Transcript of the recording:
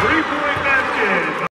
Three-point